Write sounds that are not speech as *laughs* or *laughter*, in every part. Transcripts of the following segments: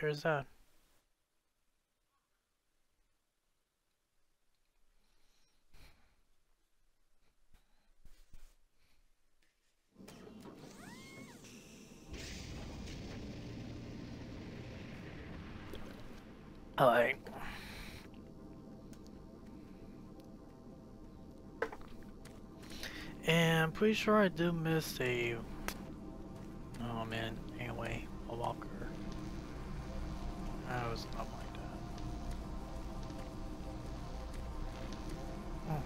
there's that. Alright. And I'm pretty sure I do miss a... Oh man, That was not like that. Oh.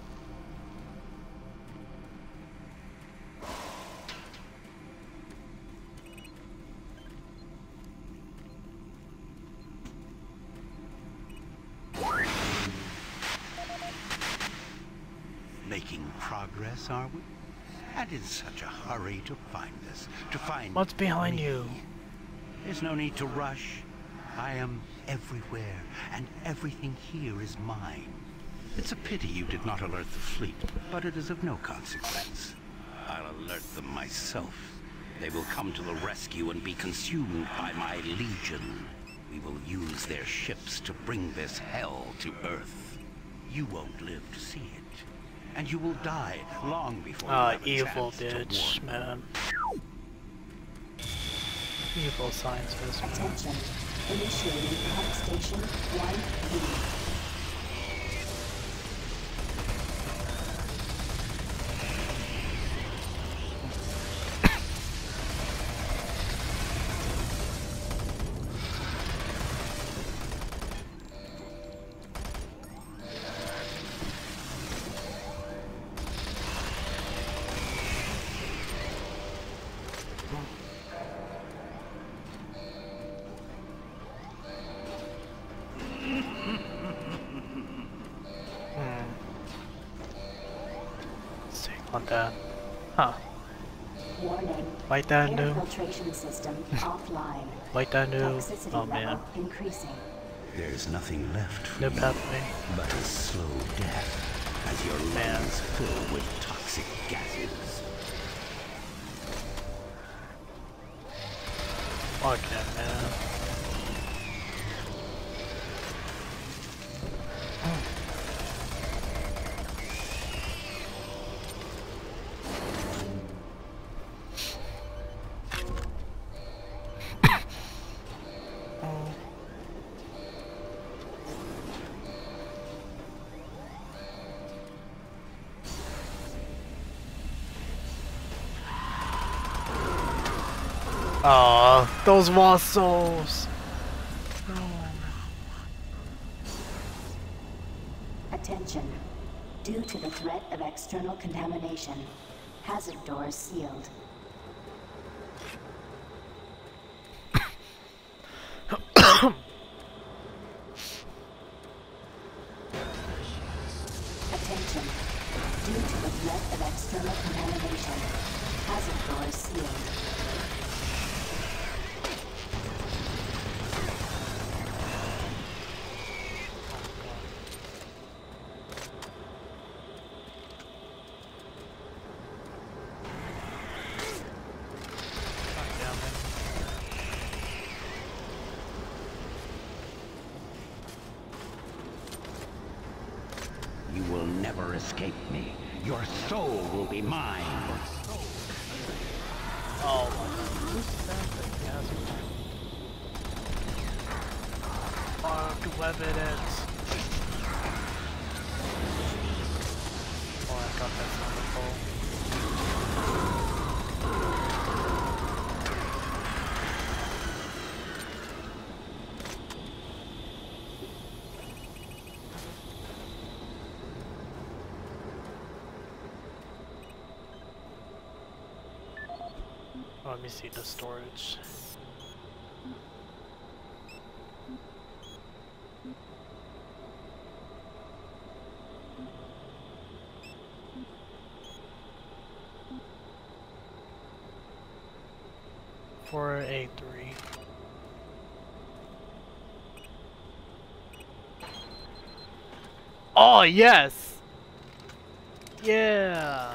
Making progress, are we? And in such a hurry to find us, to find What's behind me. you? There's no need to rush. I am everywhere, and everything here is mine. It's a pity you did not alert the fleet, but it is of no consequence. I'll alert them myself. They will come to the rescue and be consumed by my legion. We will use their ships to bring this hell to Earth. You won't live to see it. And you will die long before you Ah, have a evil chance to bitch, warn man. Evil scientist. Attention. Initiating pump station 1B. Let's take on that. Huh. Warning. Like that Air new. filtration system offline. Like that new. Toxicity Oh man. increasing. There's nothing left for No you pathway. but a slow death as your Man. lungs fill with toxic gases. Fuck that man. Those wassals. Attention. Due to the threat of external contamination, hazard doors sealed. Attention. Due to the threat of external contamination, hazard doors sealed. God damn it. You will never escape me. Your soul will be mine. Let me see the storage. Four eight three. Oh yes. Yeah.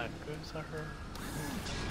That goes to her.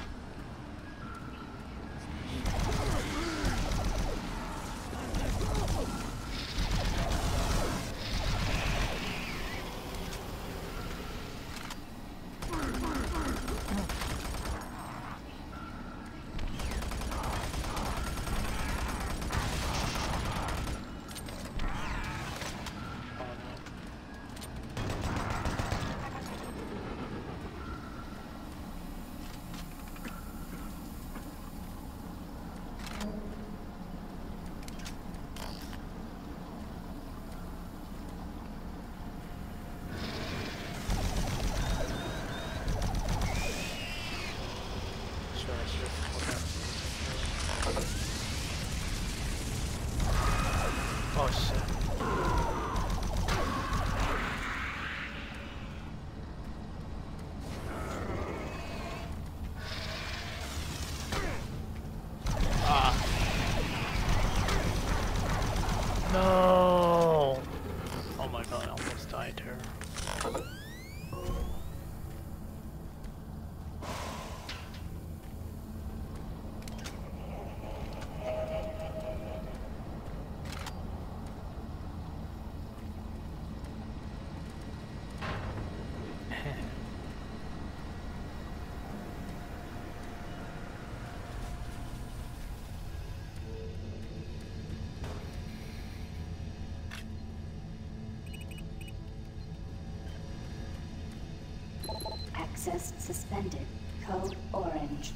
Access suspended. Code orange.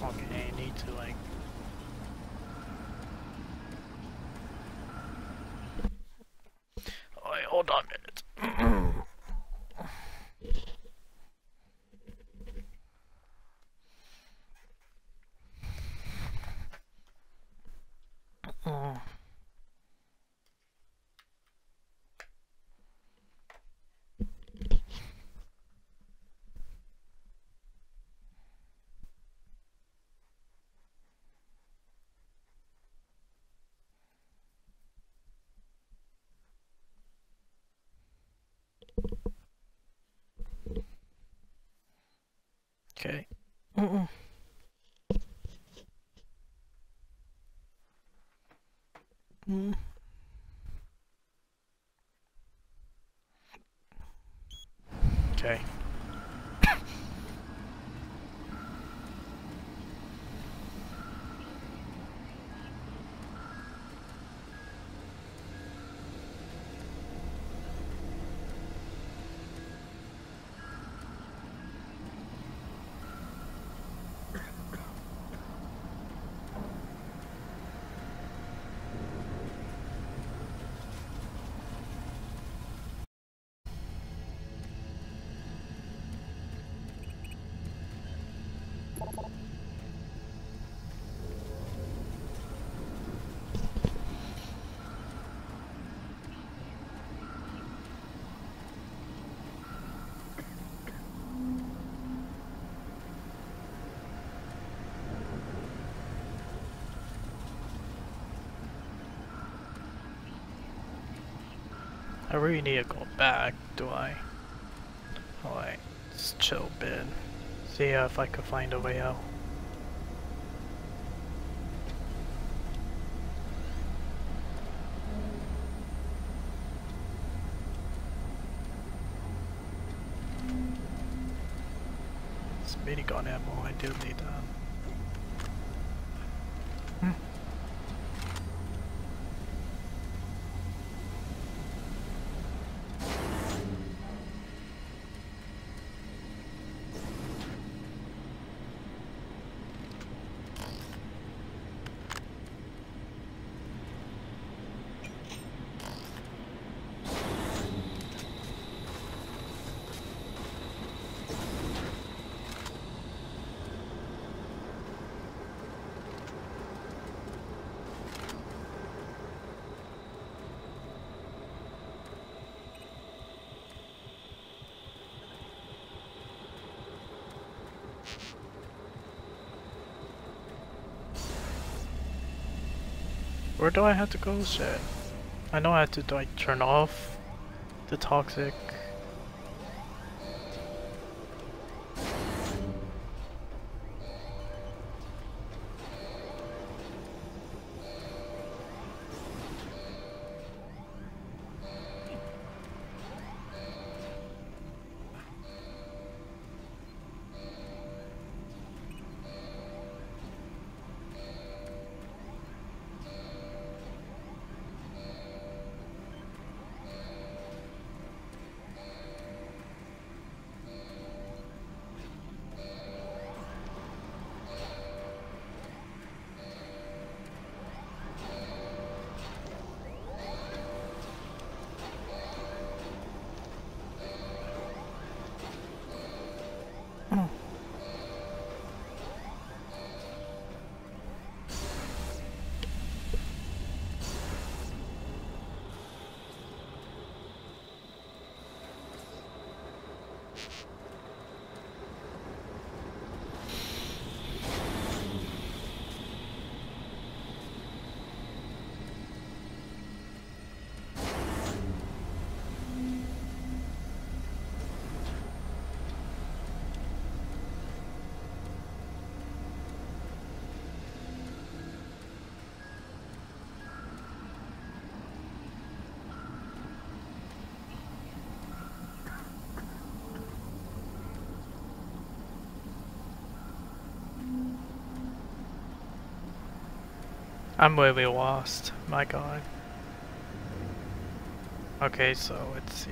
Okay, I need to like. Oh, hold on a minute. Mm. Okay. Mm-mm. I really need to go back, do I? Oh, Alright, let's chill a bit. See if I can find a way out. It's minigun ammo, I do need that. Where do I have to go? Shit. I know I have to like turn off the toxic. I'm really lost, my god. Okay, so let's see.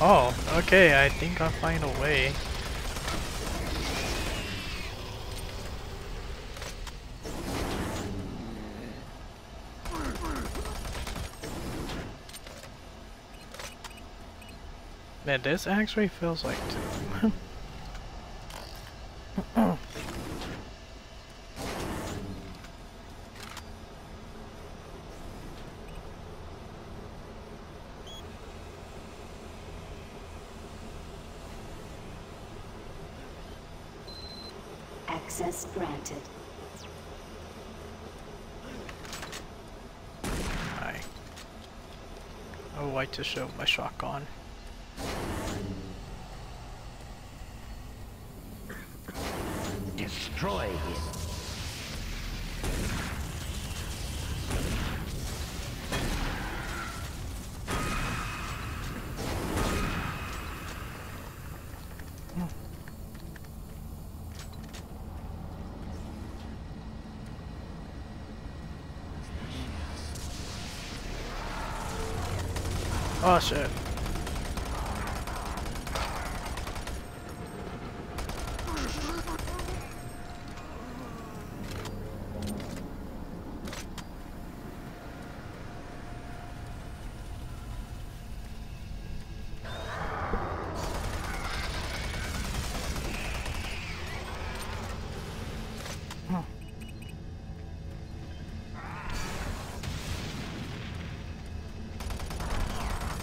Oh, okay, I think I'll find a way. Man, this actually feels like two. Access granted. Hi. I would like to show my shotgun him. Oh shit.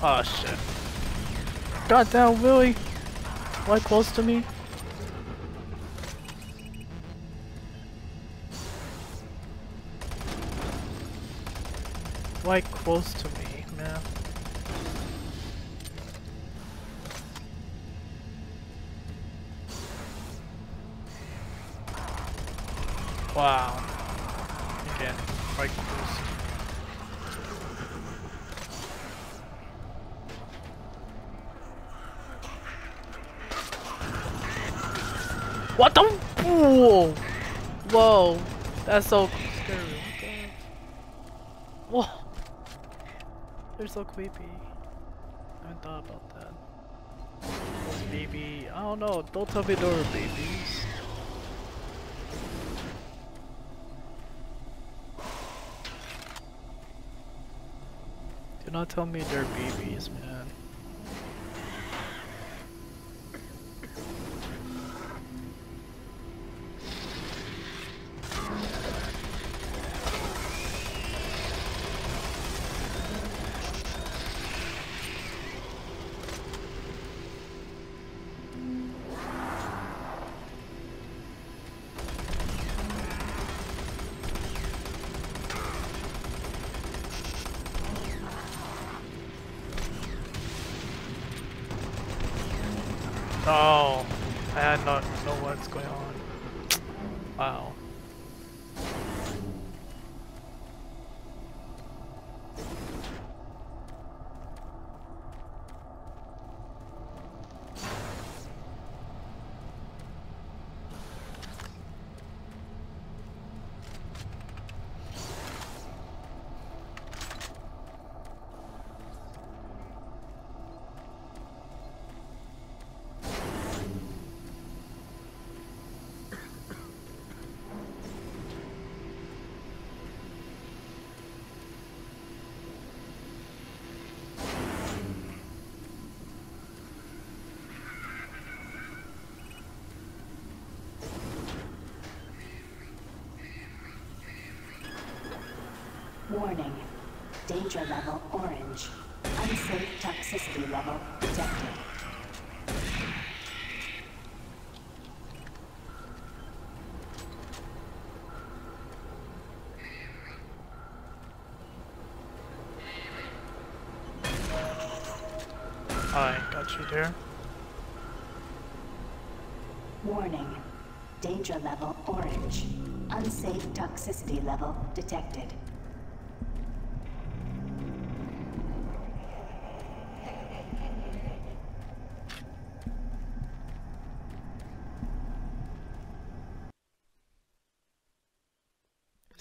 Oh shit. Goddamn Willie! Why close to me? Why close to me, That's so scary. Whoa! They're so creepy. I haven't thought about that. Baby. I don't know. Don't tell me they were babies. Do not tell me they're babies, man. Not know what's going on. Wow. Warning. Danger level orange. Unsafe toxicity level detected. I got you there. Warning. Danger level orange. Unsafe toxicity level detected.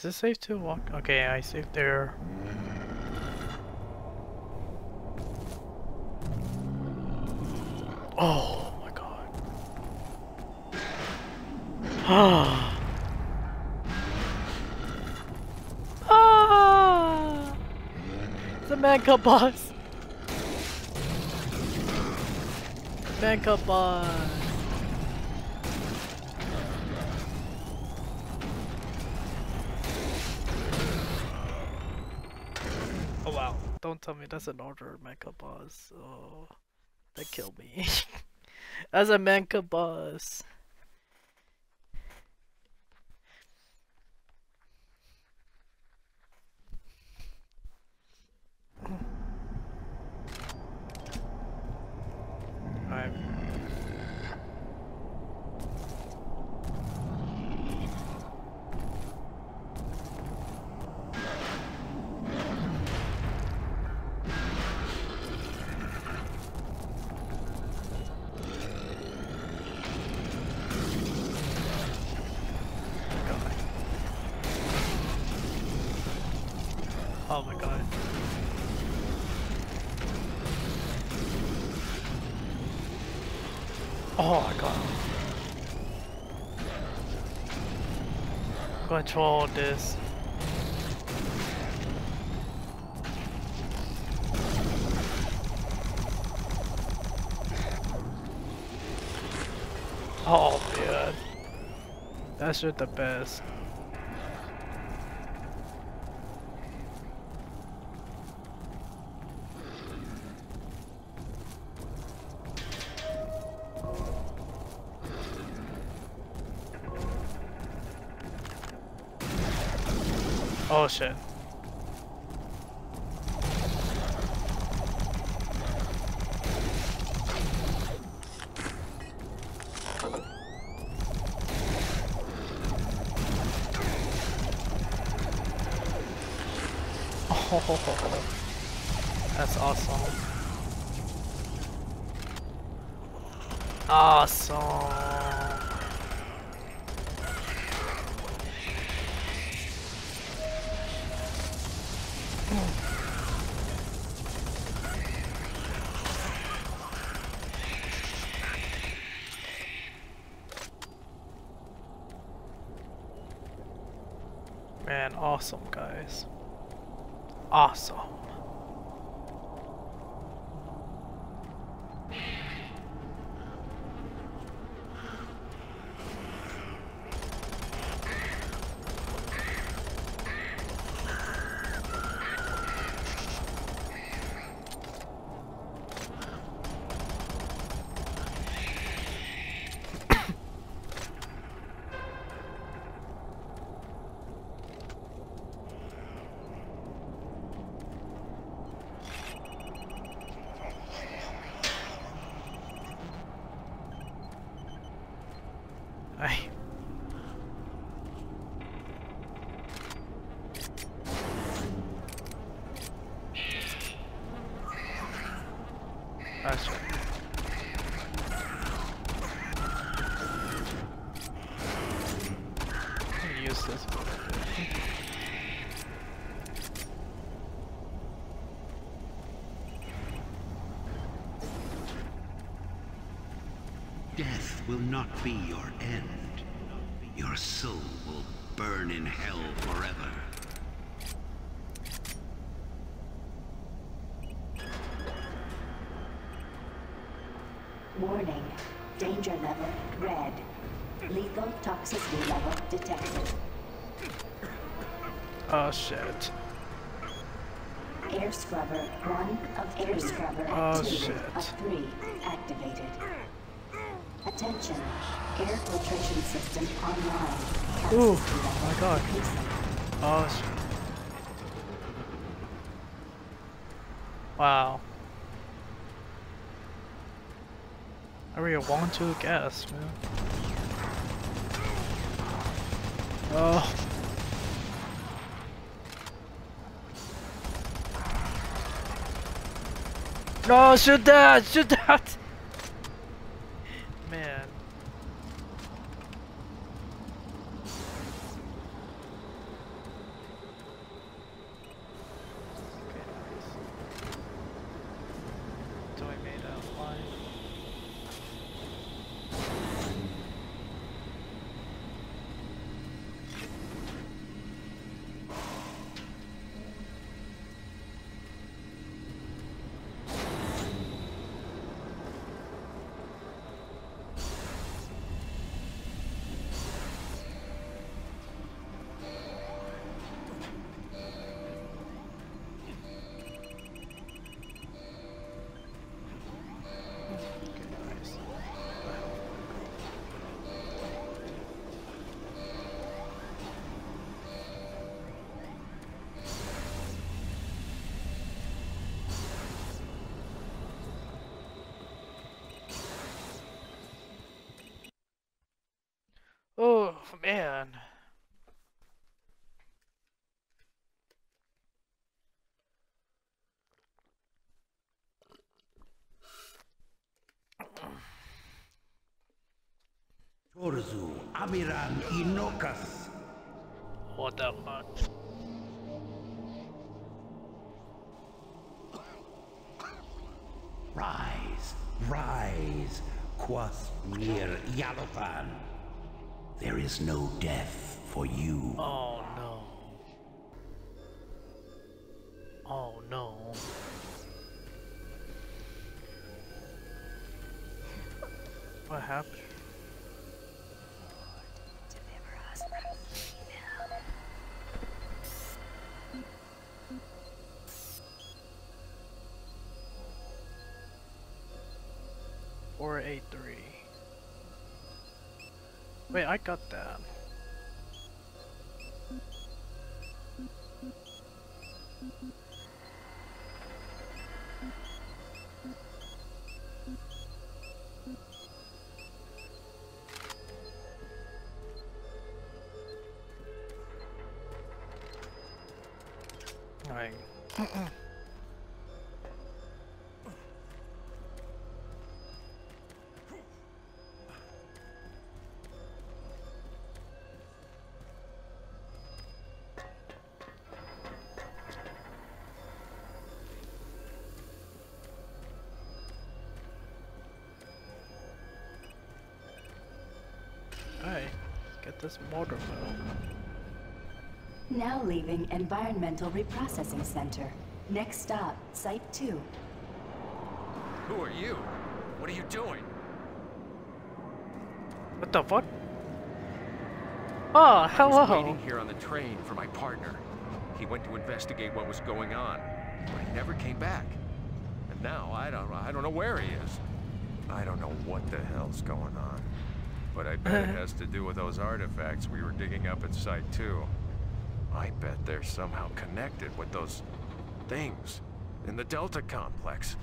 Is it safe to walk? Okay, I saved there. Oh my god. *gasps* Ah. ah. The Mancubus. Man cub boss. Oh wow, don't tell me that's an order mecha boss. Oh, that killed me. *laughs* that's a mecha boss. Alright. God. Oh my god. Oh my god. Control this. Oh man. That's just the best. Oh shit. That's awesome. Awesome. Man, awesome, guys. Awesome. I. That's right. I'm gonna use this. Death will not be your end. Your soul will burn in hell forever. Warning. Danger level red. Lethal toxicity level detected. Oh shit. Air scrubber 1 of air scrubber ah, Oh, activity shit. of 3 activated. Attention. Air filtration system online. Toxicity oh my god. Oh. Wow. I really want to guess, man. Oh. No, shoot that! Shoot that! Man. Torzu Amiran Inokas. What the fuck? Rise, rise, Quas Mir Yalofan. There is no death for you. Oh I got that. Alright, Alright, let's get this mortar metal. Now leaving Environmental Reprocessing Center. Next stop, Site 2. Who are you? What are you doing? What the fuck? Oh, hello. I was waiting here on the train for my partner. He went to investigate what was going on, but he never came back. And now I don't I don't know where he is. I don't know what the hell's going on. But I bet it *laughs* has to do with those artifacts we were digging up at Site 2. I bet they're somehow connected with those things in the Delta complex.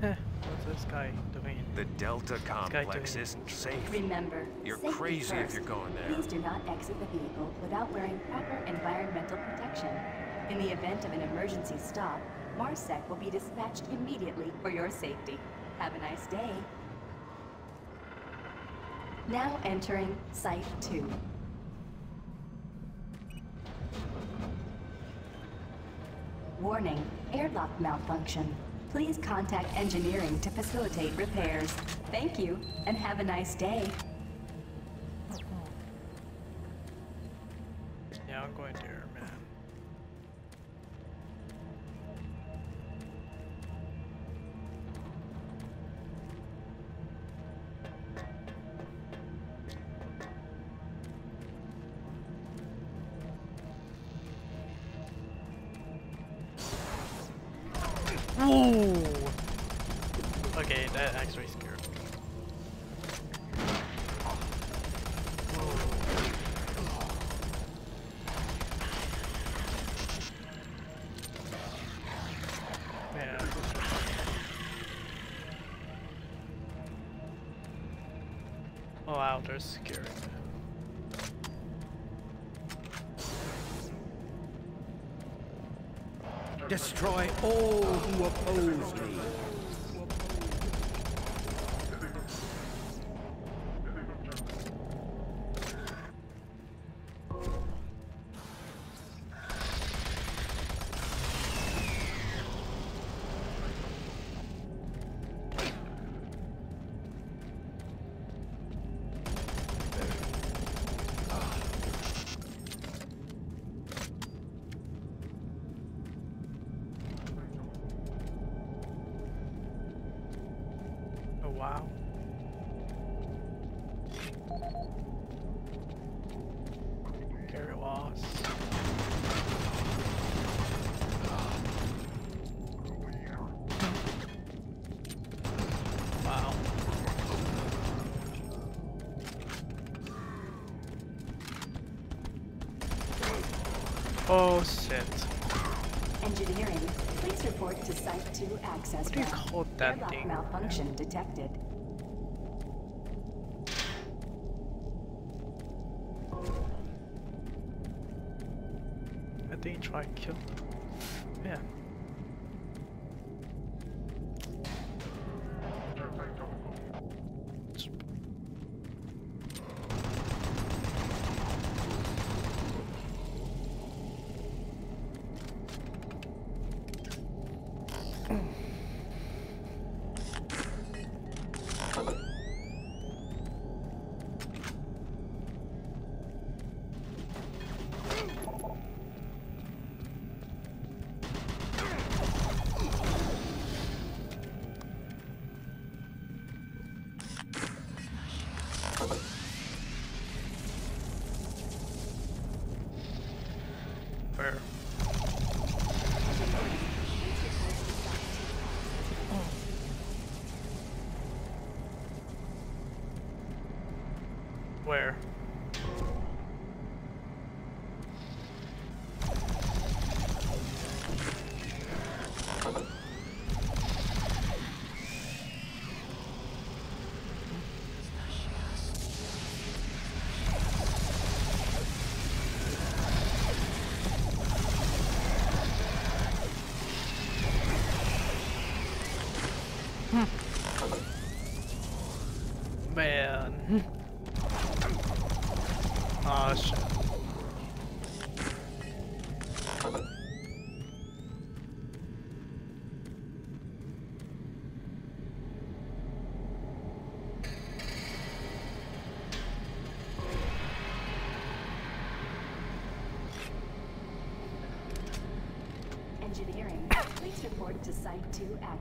What's this guy doing? The Delta guy complex isn't safe. Remember, You're safety crazy if you're going there. Please do not exit the vehicle without wearing proper environmental protection. In the event of an emergency stop, MARSEC will be dispatched immediately for your safety. Have a nice day. Now entering Site 2. Warning, airlock malfunction. Please contact engineering to facilitate repairs. Thank you, and have a nice day. Oh shit. Engineering, please report to Site 2 access What do you call that thing? malfunction detected.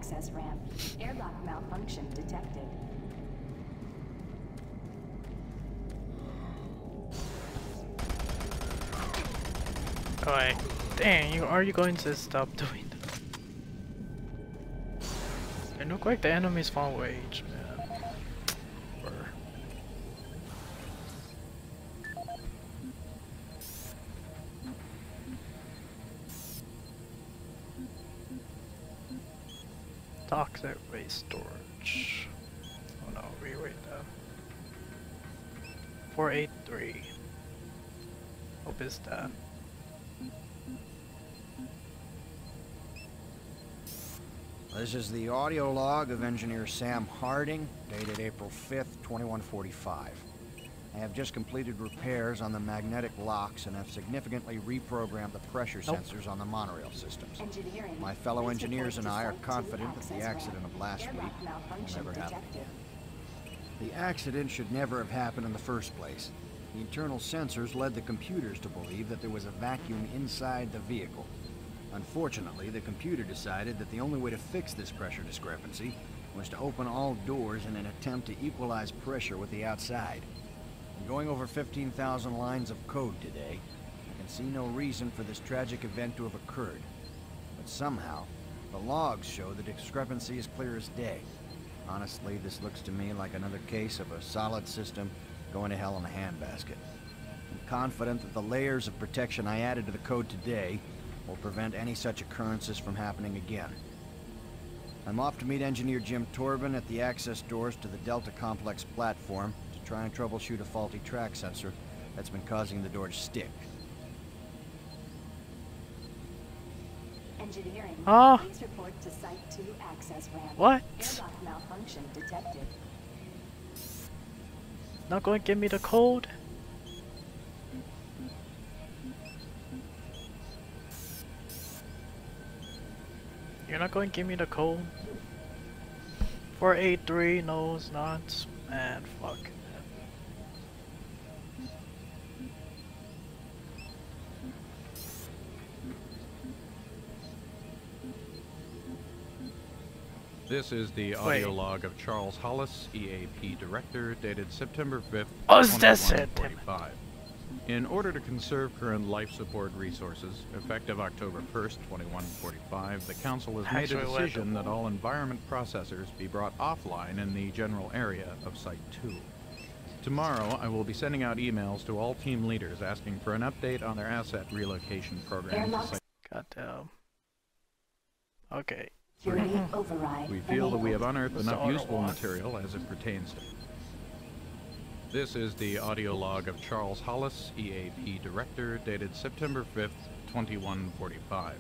Access ramp. Airlock malfunction detected. Alright. Dang, you are you going to stop doing that? It look like the enemies found wage, man. Toxic waste storage. Oh no, rewrite that. 483. Hope is that. This is the audio log of engineer Sam Harding, dated April 5th, 2145. I have just completed repairs on the magnetic locks and have significantly reprogrammed the pressure Nope. sensors on the monorail systems. Engineering. My fellow Please engineers and I are confident that the accident of last week will never happen again. The accident should never have happened in the first place. The internal sensors led the computers to believe that there was a vacuum inside the vehicle. Unfortunately, the computer decided that the only way to fix this pressure discrepancy was to open all doors in an attempt to equalize pressure with the outside. In going over 15,000 lines of code today, I can see no reason for this tragic event to have occurred. But somehow, the logs show the discrepancy is clear as day. Honestly, this looks to me like another case of a solid system going to hell in a handbasket. I'm confident that the layers of protection I added to the code today will prevent any such occurrences from happening again. I'm off to meet engineer Jim Torben at the access doors to the Delta Complex platform try and troubleshoot a faulty track sensor that's been causing the door to stick. Engineering. Ah. Please report to Site 2 access ramp. What? Airlock malfunction detected. Not going to give me the code? You're not going to give me the code? 483, no it's not. Man, fuck. This is the Wait. audio log of Charles Hollis, EAP Director, dated September 5th, Oh, is this it? Damn it. 2145. In order to conserve current life support resources, effective October 1st, 2145, the Council has made a decision that all environment processors be brought offline in the general area of Site 2. Tomorrow, I will be sending out emails to all team leaders asking for an update on their asset relocation program. to Airlocks Site Goddamn. Okay. Security override. We feel that we have unearthed enough all useful material as it pertains to. This is the audio log of Charles Hollis, EAP Director, dated September 5th, 2145.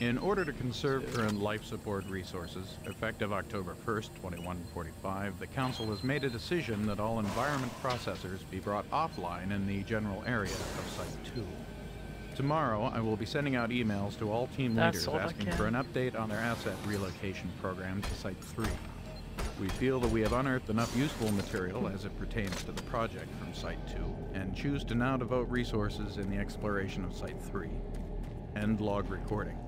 In order to conserve current life support resources, effective October 1st, 2145, the Council has made a decision that all environment processors be brought offline in the general area of Site 2. Tomorrow, I will be sending out emails to all team That's leaders asking for an update on their asset relocation program to Site 3. We feel that we have unearthed enough useful material as it pertains to the project from Site 2, and choose to now devote resources in the exploration of Site 3. End log recording.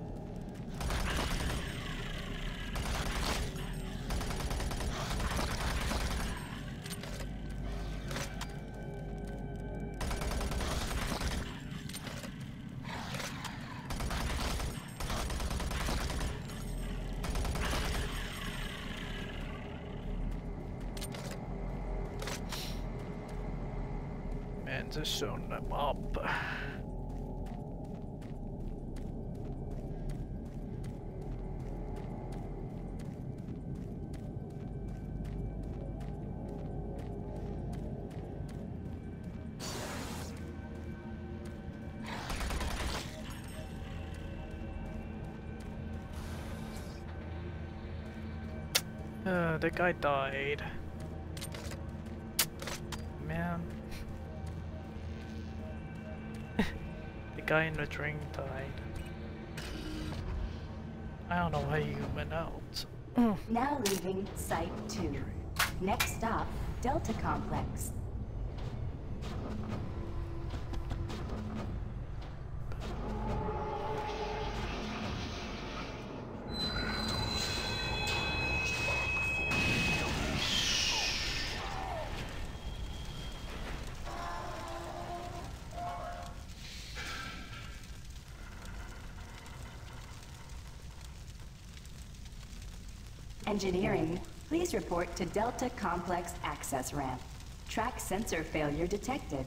The guy died. Man. *laughs* the guy in the drink died. I don't know why you went out. Now leaving Site 2. Next stop, Delta Complex. Engineering, please report to Delta Complex Access Ramp. Track sensor failure detected.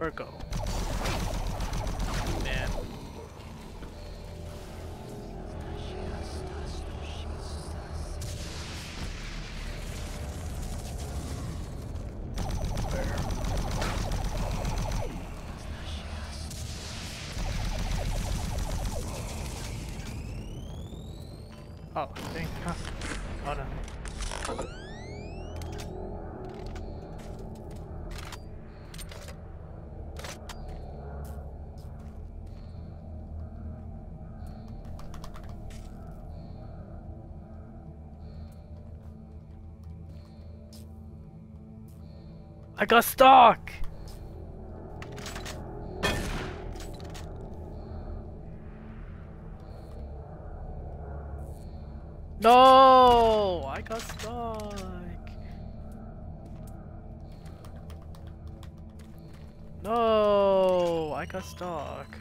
Man. I got stuck! No! I got stuck! No! I got stuck.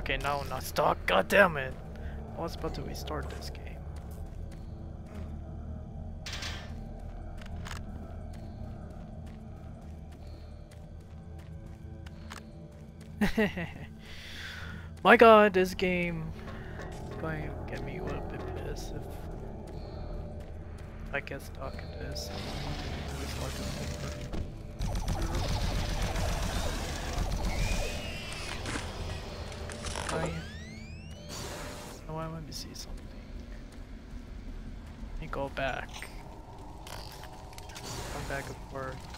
Okay, now I'm not stuck. God damn it! I was about to restart this game. *laughs* My god, this game is going to get me a little bit pissed if I get stuck in this. I, oh, want to see something. Let me go back. Come back and forth.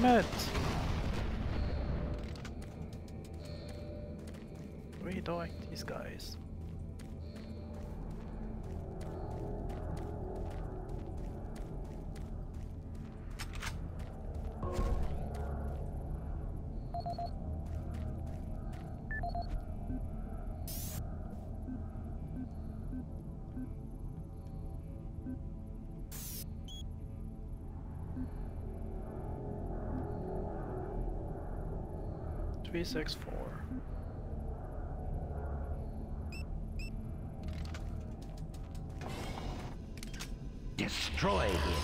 Damn it! Three six four. Destroy him.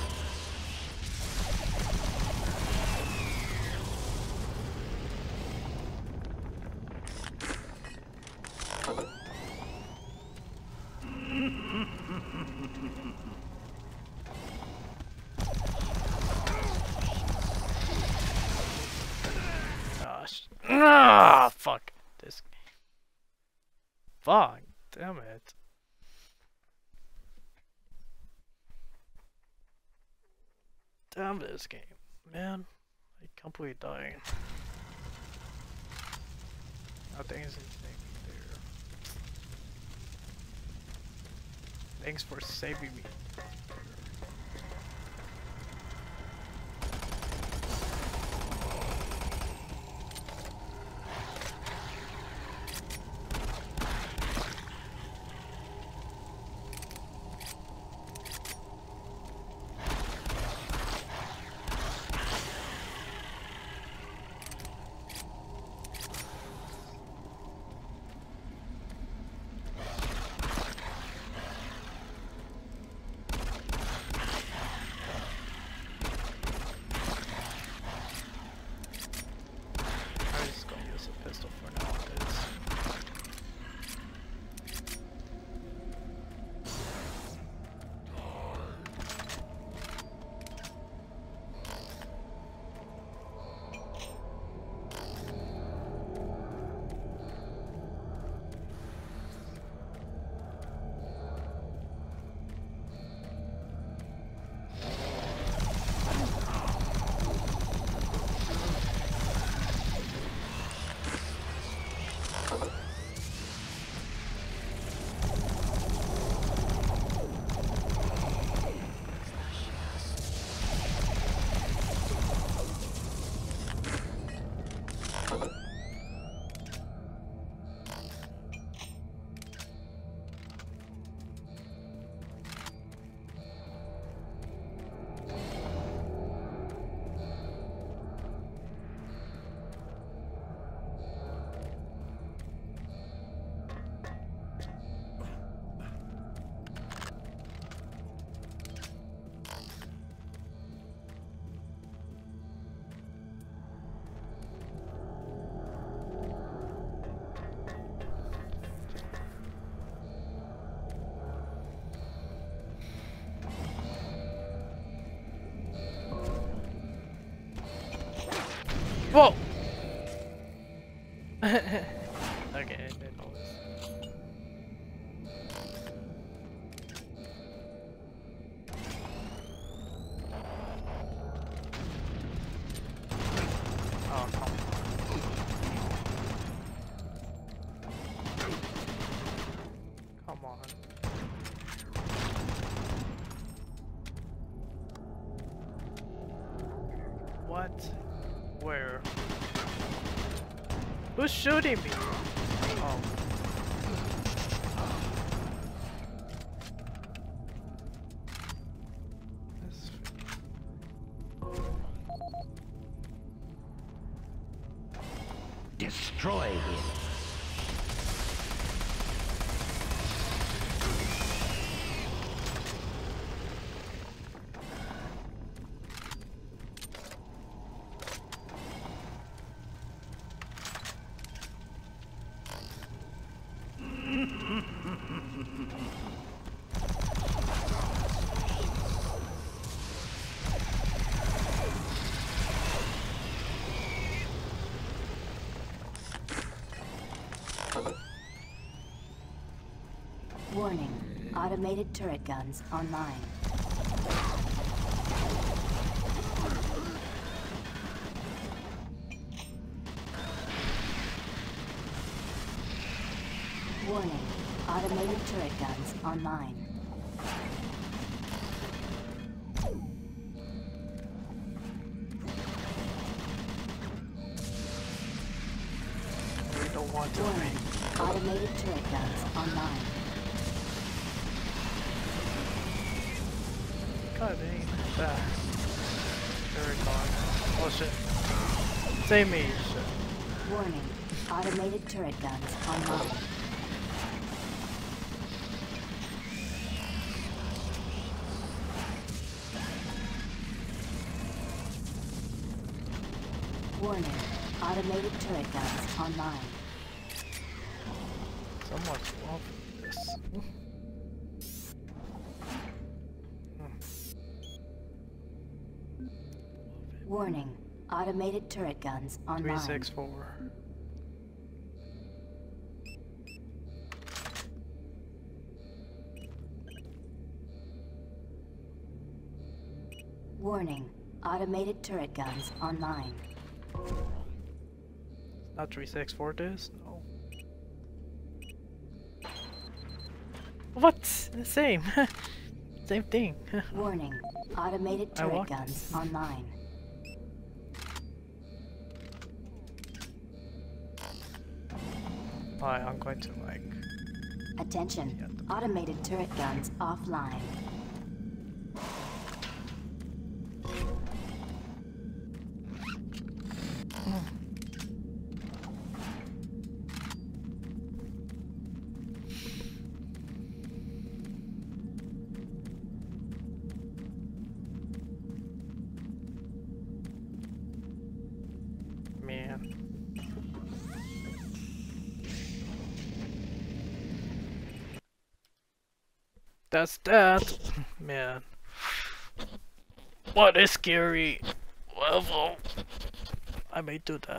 This game, man. I can't believe dying. Nothing is anything there. Thanks for saving me. Whoa! *laughs* Warning. Automated turret guns online. Warning. Automated turret guns online. We don't want to Warning. Automated turret guns online. Ah. Very gone. Oh shit. Save me, shit. Warning. Automated turret guns online. Warning. Automated turret guns online. Someone's with this. Warning. Automated turret guns online. 364. Warning. Automated turret guns online. Not 364 this? No. What? The same. *laughs* same thing. *laughs* Warning. Automated turret guns online. Alright, I'm going to like... Attention. Automated turret guns offline. That's that. Man. What a scary level. I may do that.